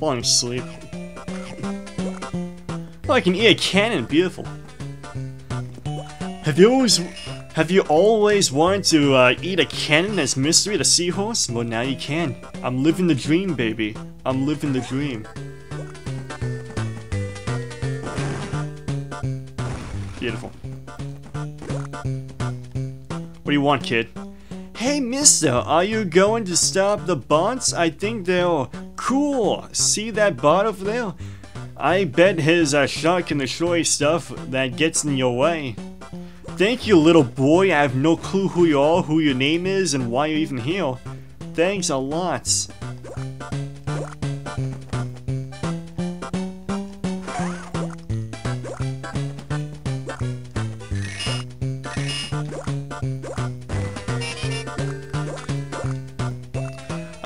falling asleep. Oh, I can eat a cannon. Beautiful. Have you always, have you always wanted to uh, eat a cannon as Mystery the Seahorse? Well, now you can. I'm living the dream, baby. I'm living the dream. Beautiful. What do you want, kid? Hey, mister, are you going to stop the bots? I think they're cool. See that bot over there? I bet his uh, shot can destroy stuff that gets in your way. Thank you, little boy. I have no clue who you are, who your name is, and why you're even here. Thanks a lot.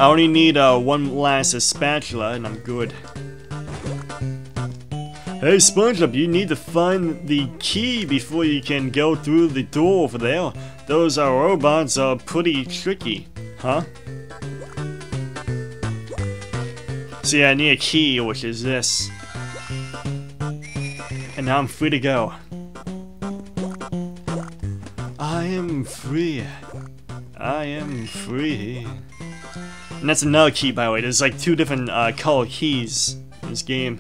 I only need uh, one last spatula and I'm good. Hey SpongeBob, you need to find the key before you can go through the door over there. Those uh, robots are pretty tricky, huh? See, I need a key, which is this. And now I'm free to go. I am free. I am free. And that's another key, by the way. There's like two different uh, color keys in this game.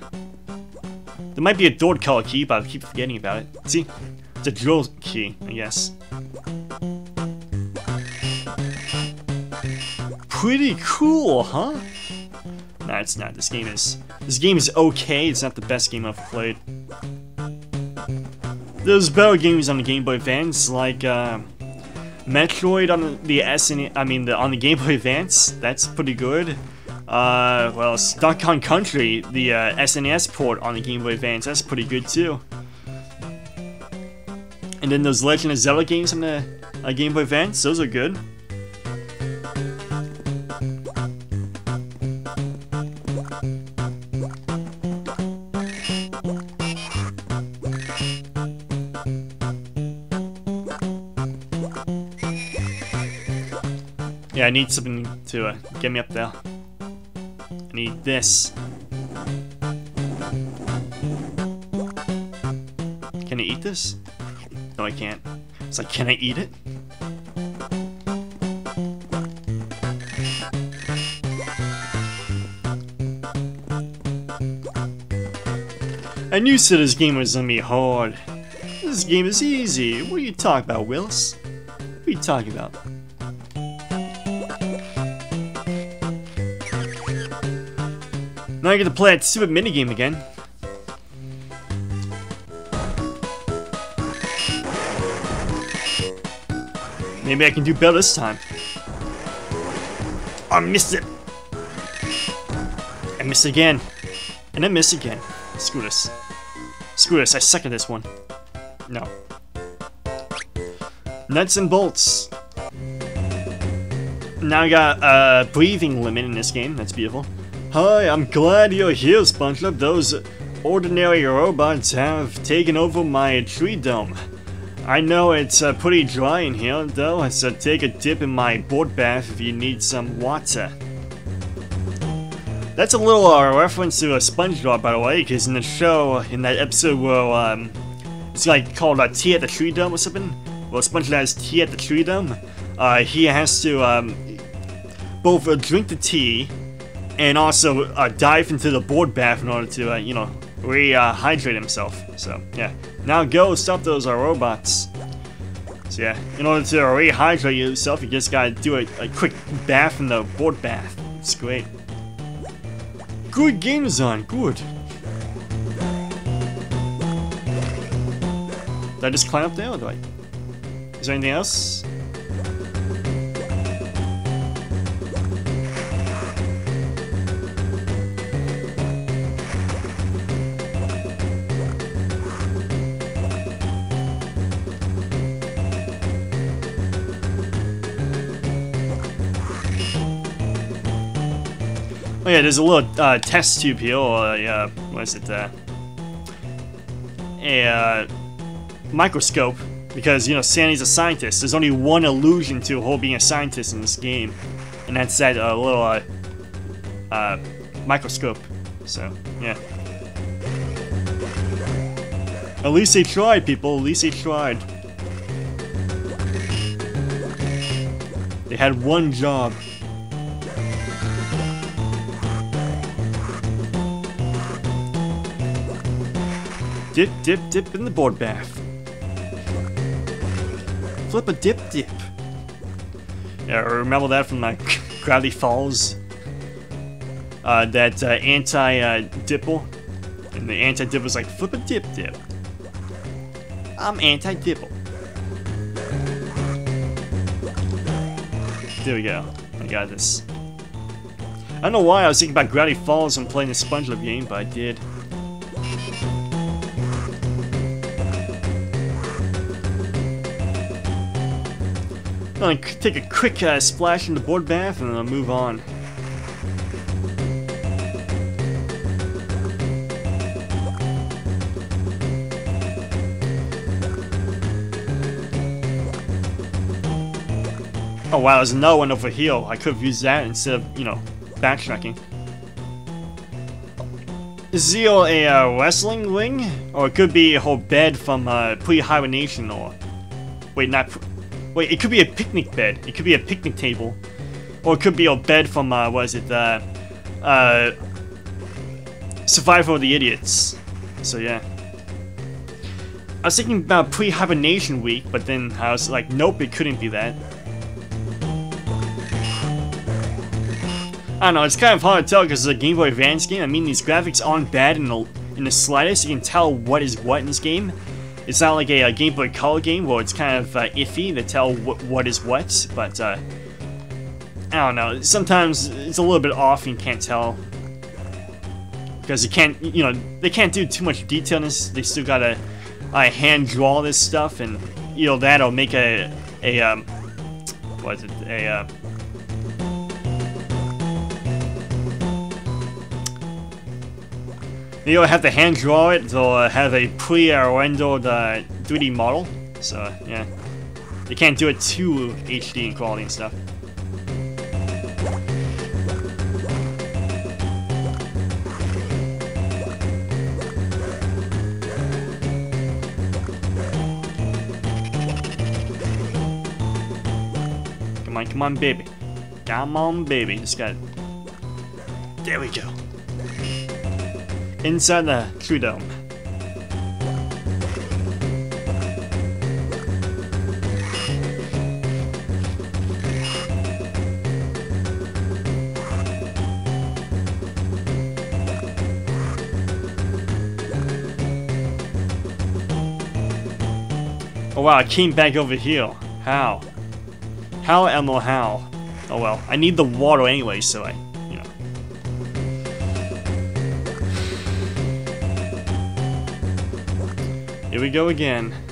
There might be a third color key, but I keep forgetting about it. See? It's a drill key, I guess. Pretty cool, huh? Nah, it's not. This game is... This game is okay. It's not the best game I've played. There's better games on the Game Boy Advance, like, uh... Metroid on the SN, I mean, the, on the Game Boy Advance, that's pretty good. Uh, well, Duck Hunt Country, the uh, SNES port on the Game Boy Advance, that's pretty good too. And then those Legend of Zelda games on the uh, Game Boy Advance, those are good. Yeah, I need something to uh, get me up there. I need this. Can I eat this? No, I can't. It's like, can I eat it? I knew this game was gonna be hard. This game is easy. What are you talking about, Willis? What are you talking about? Now I get to play that stupid minigame again. Maybe I can do better this time. I missed it! I missed again. And I missed again. Screw this. Screw this, I suck at this one. No. Nuts and bolts. Now I got a breathing limit in this game, that's beautiful. Hi, I'm glad you're here, SpongeBob. Those ordinary robots have taken over my tree dome. I know it's uh, pretty dry in here, though, so take a dip in my board bath if you need some water. That's a little uh, reference to a SpongeBob, by the way, because in the show, in that episode where um, it's like called a uh, tea at the tree dome or something, well, SpongeBob has tea at the tree dome. Uh, he has to um, both drink the tea and also uh, dive into the board bath in order to, uh, you know, rehydrate himself. So, yeah. Now go stop those uh, robots. So, yeah, in order to rehydrate yourself, you just gotta do a, a quick bath in the board bath. It's great. Good game design, good. Did I just climb up there, or do I? Is there anything else? Oh yeah, there's a little uh, test tube here, or uh, what is it, uh, a uh, microscope, because, you know, Sandy's a scientist. There's only one allusion to whole being a scientist in this game, and that's that uh, little uh, uh, microscope So, yeah. At least they tried, people. At least they tried. They had one job. Dip, dip, dip in the board bath. Flip a dip, dip. Yeah, I remember that from like Gravity Falls? Uh, that uh, anti-dipple? Uh, and the anti-dip was like, flip a dip, dip. I'm anti-dipple. There we go. I got this. I don't know why I was thinking about Gravity Falls when playing the SpongeBob game, but I did. Gonna take a quick uh, splash in the board bath and then I'll move on. Oh wow, there's no one over here. I could have used that instead of, you know, backtracking. Is Zeo a uh, wrestling ring? Or it could be a whole bed from uh, pre-hibernation or... Wait, not... Wait, it could be a picnic bed. It could be a picnic table. Or it could be a bed from, uh, what is it, uh... Uh... Survival of the Idiots. So yeah. I was thinking about pre-hibernation week, but then I was like, nope, it couldn't be that. I don't know, it's kind of hard to tell because it's a Game Boy Advance game. I mean, these graphics aren't bad in the, in the slightest. You can tell what is what in this game. It's not like a, a Game Boy Color game where it's kind of uh, iffy to tell what, what is what, but uh, I don't know. Sometimes it's a little bit off and you can't tell. Because you can't, you know, they can't do too much detail in this. They still gotta uh, hand draw this stuff, and, you know, that'll make a, a um, what is it, a, uh, You have to hand draw it, uh, have a pre-rendered uh, 3D model. So, yeah. They can't do it too HD in quality and stuff. Come on, come on, baby. Come on, baby. Just got... There we go inside the tree dome. Oh wow, I came back over here. How? How, Elmo, how? Oh well, I need the water anyway, so I Here we go again.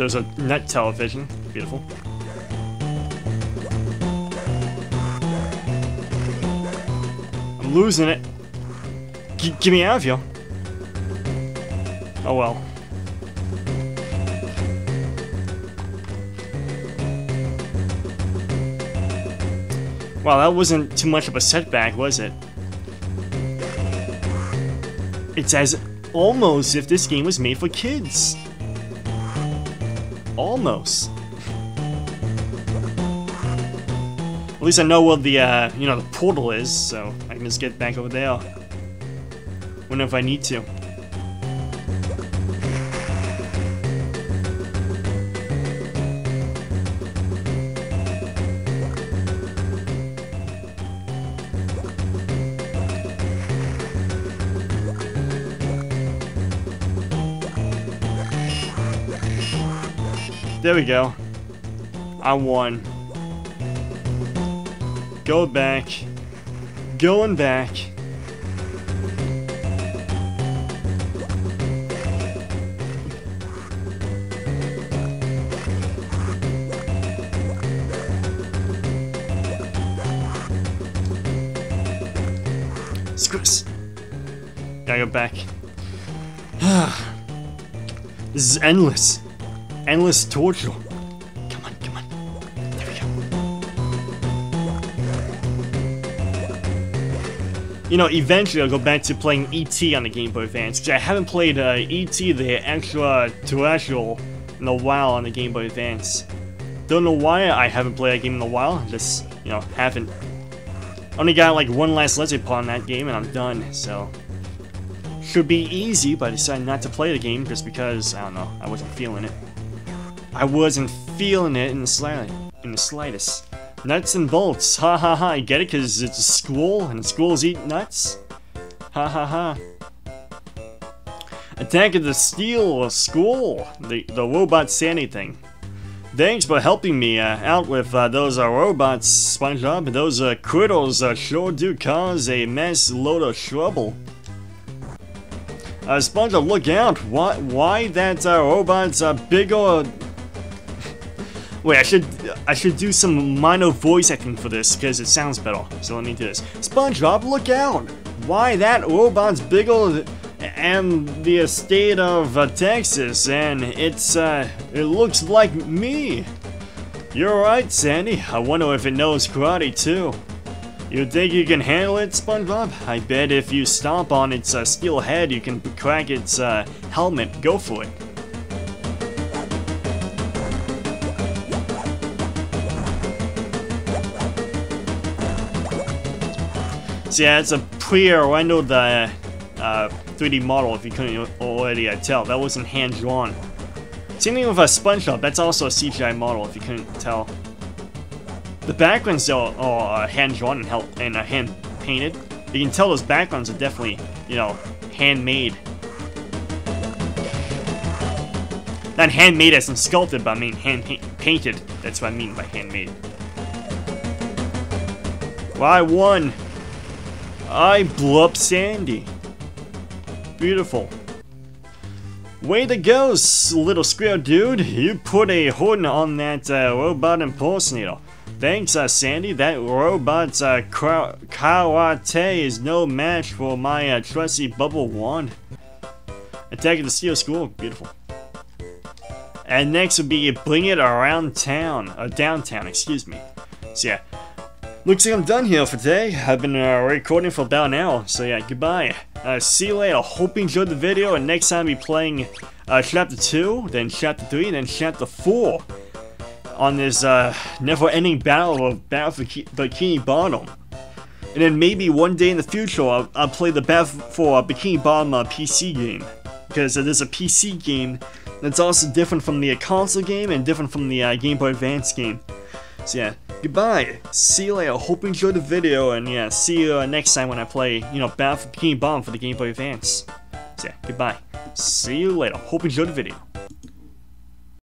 There's a net television. Beautiful. I'm losing it. G get me out of here. Oh well. Wow, that wasn't too much of a setback, was it? It's as almost if this game was made for kids. Almost. At least I know where the, uh, you know, the portal is, so I can just get back over there. Whenever I need to. There we go. I won. Go back. Going back. Screw this. Gotta go back. this is endless. Endless torture. Come on, come on. There we go. You know, eventually I'll go back to playing E.T. on the Game Boy Advance, because I haven't played uh, E.T. the extraterrestrial in a while on the Game Boy Advance. Don't know why I haven't played that game in a while, just, you know, haven't. Only got like one last Legend Pawn that game and I'm done, so. Should be easy, but I decided not to play the game just because, I don't know, I wasn't feeling it. I wasn't feeling it in the slightest. In the slightest. Nuts and bolts, ha ha ha, I get it because it's a school and schools eat nuts? Ha ha ha. Attack of the Steel Squirrel, the, the robot Sandy thing. Thanks for helping me uh, out with uh, those uh, robots, SpongeBob. Those uh, critters uh, sure do cause a mess load of trouble. Uh, SpongeBob, look out! Why, why that uh, robot's uh, bigger? Wait, I should I should do some minor voice acting for this because it sounds better. So let me do this. SpongeBob, look out! Why that robot's bigger and the estate of uh, Texas, and it's uh, it looks like me. You're right, Sandy. I wonder if it knows karate too. You think you can handle it, SpongeBob? I bet if you stomp on its uh, steel head, you can crack its uh, helmet. Go for it. So yeah, it's a pre-rendered uh, uh, 3D model if you couldn't already uh, tell. That wasn't hand-drawn. Same thing with a SpongeBob, that's also a CGI model if you couldn't tell. The backgrounds are, are hand-drawn and, and uh, hand-painted. You can tell those backgrounds are definitely, you know, handmade. Not handmade as in sculpted, but I mean hand-painted. That's what I mean by handmade. Well, I won. I blew up Sandy. Beautiful. Way to go, little square dude. You put a hood on that uh, robot impersonator. Thanks, uh, Sandy. That robot's uh, karate is no match for my uh, trusty bubble wand. Attacking the steel squirrel. Beautiful. And next would be bring it around town. Or downtown, excuse me. So yeah, Looks like I'm done here for today. I've been uh, recording for about an hour, so yeah, goodbye. Uh, see you later. Hope you enjoyed the video, and next time I'll be playing uh, Chapter 2, then Chapter 3, and then Chapter 4 on this uh, never-ending battle of Battle for Bikini Bottom. And then maybe one day in the future, I'll, I'll play the Battle for Bikini Bottom uh, PC game. Because it is a PC game that's also different from the console game and different from the uh, Game Boy Advance game. So yeah, goodbye. See you later. Hope you enjoyed the video, and yeah, see you uh, next time when I play, you know, Battle for Bikini Bottom for the Game Boy Advance. So yeah, goodbye. See you later. Hope you enjoyed the video.